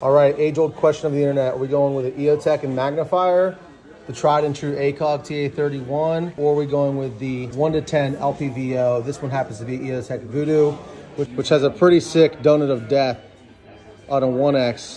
All right, age-old question of the internet. Are we going with an EOTech and magnifier, the tried and true ACOG TA31, or are we going with the 1 to 10 LPVO? This one happens to be EOTech Vudu, which, which has a pretty sick donut of death on a 1X.